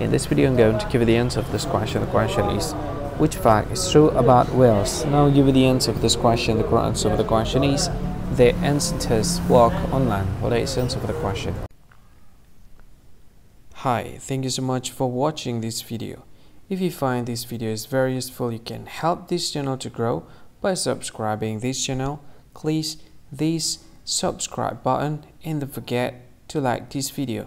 In this video I'm going to give you the answer of this question. The question is which fact is true about whales? Now I'll give you the answer of this question. The answer of the question is the ancestors walk on land. What is the answer of the question? Hi, thank you so much for watching this video. If you find this video is very useful, you can help this channel to grow by subscribing this channel. Please this subscribe button and don't forget to like this video.